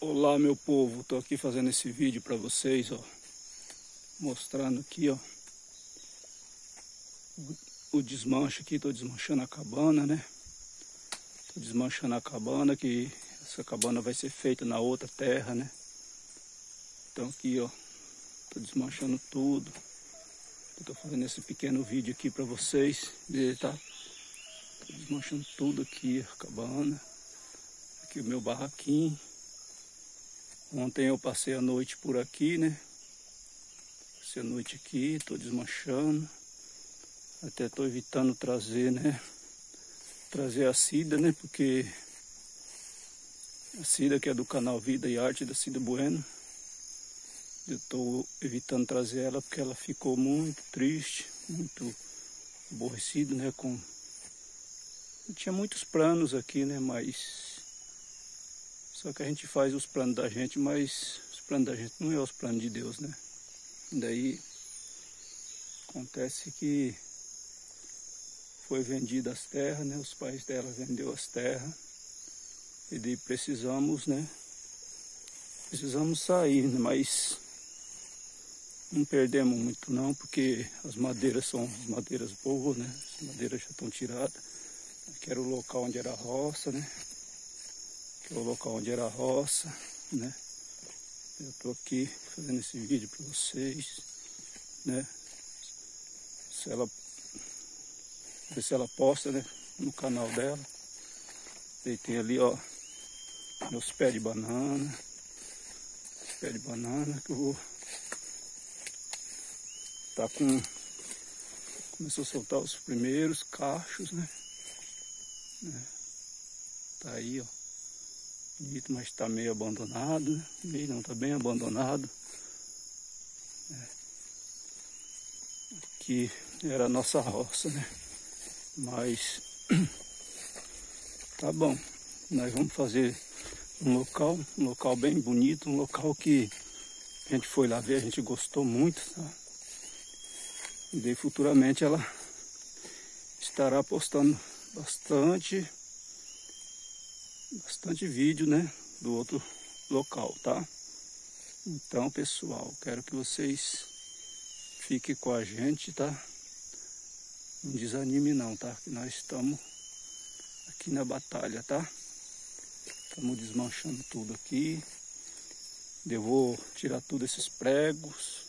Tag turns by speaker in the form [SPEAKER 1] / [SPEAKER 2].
[SPEAKER 1] Olá meu povo, tô aqui fazendo esse vídeo para vocês, ó, mostrando aqui, ó, o, desmanche aqui, tô desmanchando a cabana, né? Tô desmanchando a cabana, que essa cabana vai ser feita na outra terra, né? Então aqui, ó, tô desmanchando tudo. Eu tô fazendo esse pequeno vídeo aqui para vocês, tá? Tô desmanchando tudo aqui, a cabana. Aqui o meu barraquinho. Ontem eu passei a noite por aqui, né? Passei a noite aqui, estou desmanchando. Até estou evitando trazer, né? Trazer a Cida, né? Porque a Cida que é do canal Vida e Arte da Cida Bueno. Eu estou evitando trazer ela porque ela ficou muito triste, muito aborrecida, né? Com... tinha muitos planos aqui, né? Mas só que a gente faz os planos da gente, mas os planos da gente não é os planos de Deus, né? Daí acontece que foi vendida as terras, né? Os pais dela vendeu as terras. E daí precisamos, né? Precisamos sair, né? mas não perdemos muito não, porque as madeiras são madeiras boas, né? As madeiras já estão tiradas. Aqui era o local onde era a roça, né? Que é o local onde era a roça, né? Eu tô aqui fazendo esse vídeo para vocês, né? Se ela ver se ela posta, né, no canal dela. Tem ali, ó, meus pés de banana. Pés de banana que eu vou tá com começou a soltar os primeiros cachos, né? É. Tá aí, ó bonito, mas está meio abandonado? Meio não, está bem abandonado. Aqui era a nossa roça, né? Mas tá bom. Nós vamos fazer um local, um local bem bonito, um local que a gente foi lá ver, a gente gostou muito, tá? E daí futuramente ela estará postando bastante bastante vídeo, né, do outro local, tá? Então, pessoal, quero que vocês fiquem com a gente, tá? Não desanime não, tá? Que nós estamos aqui na batalha, tá? Estamos desmanchando tudo aqui. Eu vou tirar todos esses pregos,